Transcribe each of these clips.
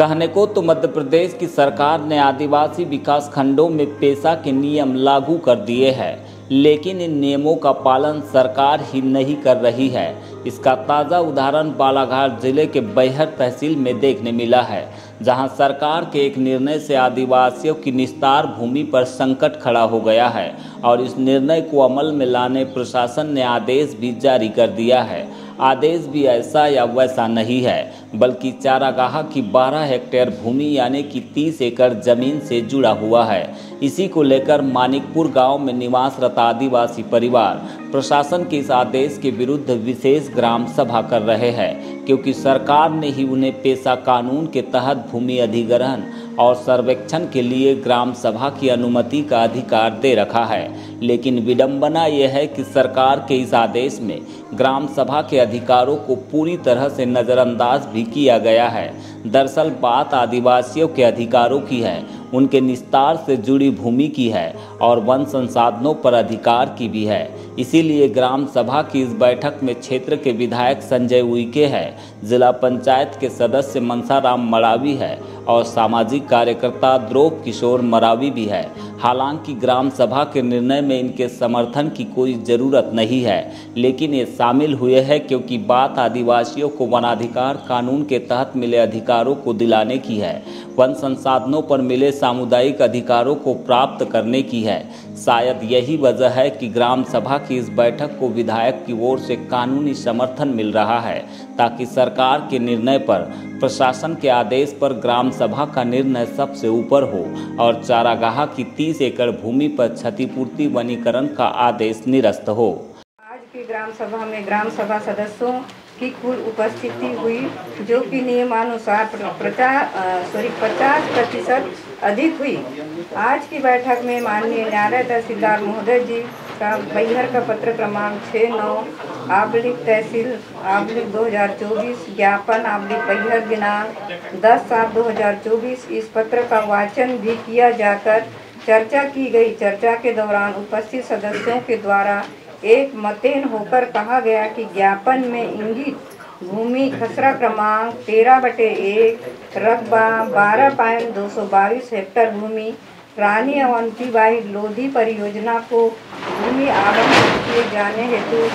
कहने को तो मध्य प्रदेश की सरकार ने आदिवासी विकास खंडों में पेशा के नियम लागू कर दिए हैं, लेकिन इन नियमों का पालन सरकार ही नहीं कर रही है। इसका ताज़ा उदाहरण बालाघाट ज़िले के बैहर तहसील में देखने मिला है, जहाँ सरकार के एक निर्णय से आदिवासियों की निस्तार भूमि पर संकट खड़ा हो गया है, और इस निर्णय को अमल में लाने प्रशासन ने आदेश भी जारी कर दिया है। आदेश भी ऐसा या वैसा नहीं है, बल्कि चारागाह की 12 हेक्टेयर भूमि यानी कि 30 एकड़ ज़मीन से जुड़ा हुआ है। इसी को लेकर मानिकपुर गाँव में निवासरत आदिवासी परिवार प्रशासन के इस आदेश के विरुद्ध विशेष ग्राम सभा कर रहे हैं, क्योंकि सरकार ने ही उन्हें पेशा कानून के तहत भूमि अधिग्रहण और सर्वेक्षण के लिए ग्राम सभा की अनुमति का अधिकार दे रखा है। लेकिन विडंबना यह है कि सरकार के इस आदेश में ग्राम सभा के अधिकारों को पूरी तरह से नज़रअंदाज भी किया गया है। दरअसल बात आदिवासियों के अधिकारों की है, उनके निस्तार से जुड़ी भूमि की है और वन संसाधनों पर अधिकार की भी है। इसीलिए ग्राम सभा की इस बैठक में क्षेत्र के विधायक संजय उइके है, जिला पंचायत के सदस्य मनसाराम मरावी है और सामाजिक कार्यकर्ता द्रोप किशोर मरावी भी है। हालाँकि ग्राम सभा के निर्णय में इनके समर्थन की कोई ज़रूरत नहीं है, लेकिन ये शामिल हुए हैं क्योंकि बात आदिवासियों को वनाधिकार कानून के तहत मिले अधिकारों को दिलाने की है। वन संसाधनों पर मिले सामुदायिक अधिकारों को प्राप्त करने की है। शायद यही वजह है कि ग्राम सभा की इस बैठक को विधायक की ओर से कानूनी समर्थन मिल रहा है, ताकि सरकार के निर्णय पर, प्रशासन के आदेश पर ग्राम सभा का निर्णय सबसे ऊपर हो, और चारागाह की 30 एकड़ भूमि पर क्षतिपूर्ति वनीकरण का आदेश निरस्त हो। आज की ग्राम सभा में ग्राम सभा सदस्यों की कुल उपस्थिति हुई, जो कि नियमानुसार पचास सॉरी पचास प्रतिशत अधिक हुई। आज की बैठक में माननीय न्यायालय तहसीलदार महोदय जी का बैहर का पत्र क्रमांक छः, नौ आबलिक तहसील आबलिक 2024 ज्ञापन आबलिक बैहर दिनांक 10 सात 2024 इस पत्र का वाचन भी किया जाकर चर्चा की गई। चर्चा के दौरान उपस्थित सदस्यों के द्वारा एक मतेन होकर कहा गया कि ज्ञापन में इंगित, भूमि खसरा क्रमांक तेरह बटे एक, रकबा बारह पॉइंट दो सौ बाईस हेक्टर भूमि, रानी अवंतीबाई लोधी परियोजना को भूमि आवंटित किए जाने हेतु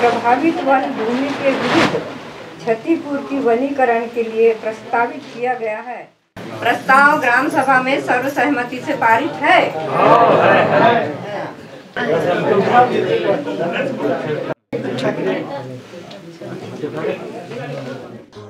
प्रभावित वन भूमि के विरुद्ध क्षतिपूर्ति वनीकरण के लिए प्रस्तावित किया गया है। प्रस्ताव ग्राम सभा में सर्वसहमति से पारित है।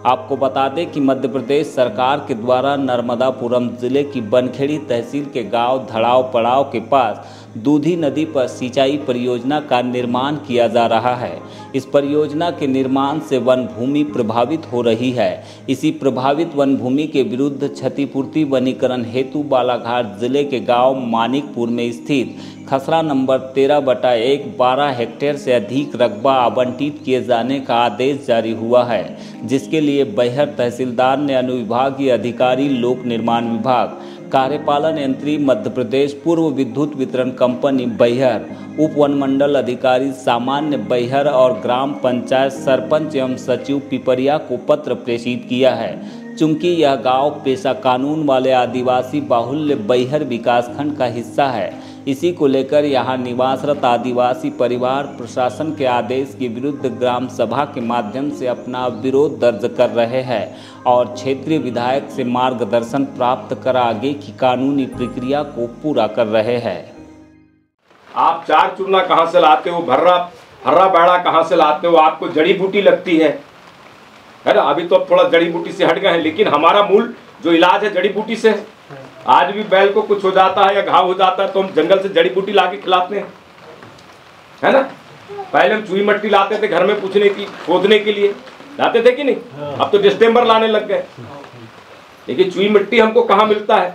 आपको बता दें कि मध्य प्रदेश सरकार के द्वारा नर्मदापुरम ज़िले की बनखेड़ी तहसील के गाँव धड़ाव पड़ाव के पास दूधी नदी पर सिंचाई परियोजना का निर्माण किया जा रहा है। इस परियोजना के निर्माण से वन भूमि प्रभावित हो रही है। इसी प्रभावित वन भूमि के विरुद्ध क्षतिपूर्ति वनीकरण हेतु बालाघाट ज़िले के गाँव मानिकपुर में स्थित खसरा नंबर तेरह बटा एक बारह हेक्टेयर से अधिक रकबा आवंटित किए जाने का आदेश जारी हुआ है, जिसके लिए बैहर तहसीलदार ने अनुविभागीय अधिकारी लोक निर्माण विभाग कार्यपालन यंत्री, मध्य प्रदेश पूर्व विद्युत वितरण कंपनी बैहर, उप वन मंडल अधिकारी सामान्य बैहर और ग्राम पंचायत सरपंच एवं सचिव पिपरिया को पत्र प्रेषित किया है। चूँकि यह गाँव पेशा कानून वाले आदिवासी बाहुल्य बैहर विकासखंड का हिस्सा है इसी को लेकर यहाँ निवासरत आदिवासी परिवार प्रशासन के आदेश के विरुद्ध ग्राम सभा के माध्यम से अपना विरोध दर्ज कर रहे हैं और क्षेत्रीय विधायक से मार्गदर्शन प्राप्त कर आगे की कानूनी प्रक्रिया को पूरा कर रहे हैं। आप चार चूना कहाँ से लाते हो? भर्रा हर्रा बैड़ा कहाँ से लाते हो? आपको जड़ी बूटी लगती है। है ना? अभी तो थोड़ा जड़ी बूटी से हट गए हैं, लेकिन हमारा मूल जो इलाज है जड़ी बूटी से है आज भी बैल को कुछ हो जाता है या घाव हो जाता है तो हम जंगल से जड़ी बूटी ला के खिलाते हैं। है ना? पहले हम चूही मट्टी लाते थे घर में पूछने की खोदने के लिए। लाते थे कि नहीं? अब तो डिस्टेम्बर लाने लग गए। लेकिन चूही मिट्टी हमको कहाँ मिलता है?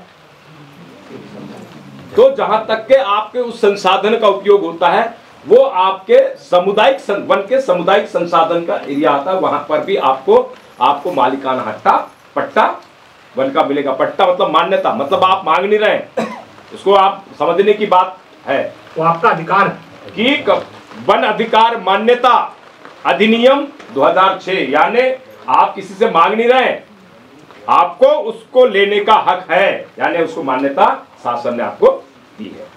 तो जहाँ तक के आपके उस संसाधन का उपयोग होता है वो आपके सामुदायिक वन के सामुदायिक संसाधन का एरिया आता है। वहाँ पर भी आपको आपको मालिकाना हट्टा पट्टा वन का मिलेगा। पट्टा मतलब मान्यता मतलब आप मांग नहीं रहे। इसको आप समझने की बात है। वो आपका अधिकार कि वन अधिकार मान्यता अधिनियम 2006 यानी आप किसी से मांग नहीं रहे। आपको उसको लेने का हक है यानी उसको मान्यता शासन ने आपको दी है।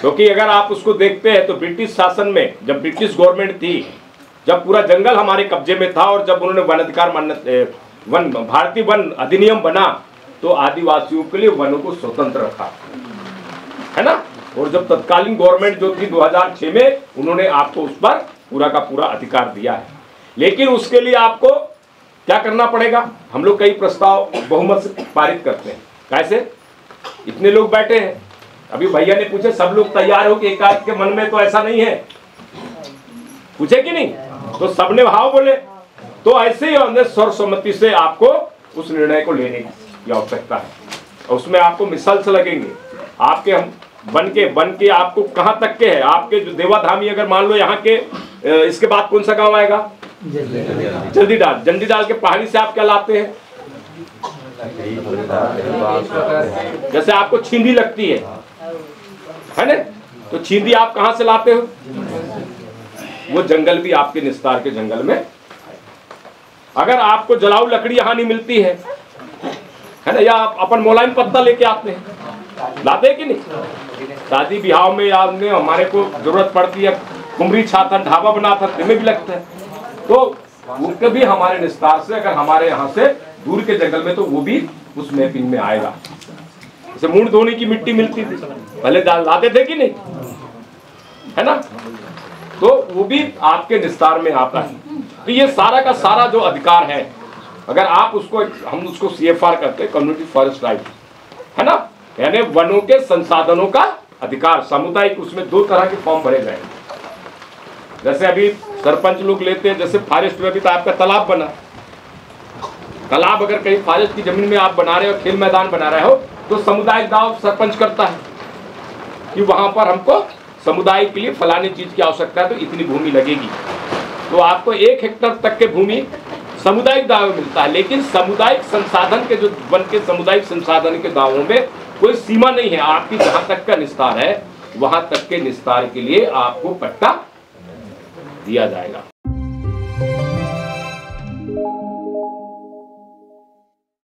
क्योंकि तो अगर आप उसको देखते हैं तो ब्रिटिश शासन में जब ब्रिटिश गवर्नमेंट थी जब पूरा जंगल हमारे कब्जे में था और जब उन्होंने वन अधिकार मान्य वन, भारतीय वन अधिनियम बना तो आदिवासियों के लिए वनों को स्वतंत्र रखा। है ना? और जब तत्कालीन गवर्नमेंट जो थी 2006 में, उन्होंने आपको उस पर पूरा का पूरा अधिकार दिया है। लेकिन उसके लिए आपको क्या करना पड़ेगा? हम लोग कई प्रस्ताव बहुमत से पारित करते हैं। कैसे? इतने लोग बैठे हैं। अभी भैया ने पूछे, सब लोग तैयार हो कि एकाध के मन में तो ऐसा नहीं है। पूछे कि नहीं? तो सबने भाव बोले। तो ऐसे ही हमने सर्वसम्मति से आपको उस निर्णय को लेने की आवश्यकता है। और उसमें आपको मिसल्स लगेंगे। आपके हम, बन के बन के आपको कहाँ तक के है? आपके जो देवाधामी अगर मान लो यहाँ के इसके बाद कौन सा गाँव आएगा? जल्दी डाल। जल्दी डाल के पहाड़ी से आप क्या लाते हैं? जैसे आपको छींदी लगती है। है ना? तो छींदी आप कहाँ से लाते हो? वो जंगल भी आपके निस्तार के जंगल में अगर आपको जलाऊ लकड़ी यहाँ नहीं मिलती है है ना, या आप अपन मोलायम पत्ता लेके आते हैं, लाते कि नहीं? शादी ब्याह में में हमारे को ज़रूरत पड़ती है, कुमरी छाता, ढाबा बनाता में भी लगता है। तो उनके भी हमारे निस्तार से, अगर हमारे यहाँ से दूर के जंगल में तो वो भी उस मैपिंग में आएगा। जैसे मूड धोने की मिट्टी मिलती थी, पहले लाते थे कि नहीं? है ना? तो वो भी आपके निस्तार में आता है। तो ये सारा का सारा जो अधिकार है, अगर आप उसको, हम उसको सी एफ़ आर करते हैं कम्युनिटी फॉरेस्ट राइट है ना? यानी वनों के संसाधनों का अधिकार, सामुदायिक उसमें दो तरह के फॉर्म भरे गए जैसे अभी सरपंच लोग लेते हैं, जैसे फॉरेस्ट में भी तो आपका तालाब बना। तालाब अगर कहीं फॉरेस्ट की ज़मीन में आप बना रहे हो, खेल मैदान बना रहे हो तो समुदाय दाव सरपंच करता है कि वहाँ पर हमको समुदाय के लिए फलानी चीज़ की आवश्यकता है तो इतनी भूमि लगेगी। तो आपको एक हेक्टर तक के भूमि सामुदायिक दावे मिलता है, लेकिन सामुदायिक संसाधन के जो वन के सामुदायिक संसाधन के दावों में कोई सीमा नहीं है। आपकी जहाँ तक का निस्तार है, वहाँ तक के निस्तार के लिए आपको पट्टा दिया जाएगा।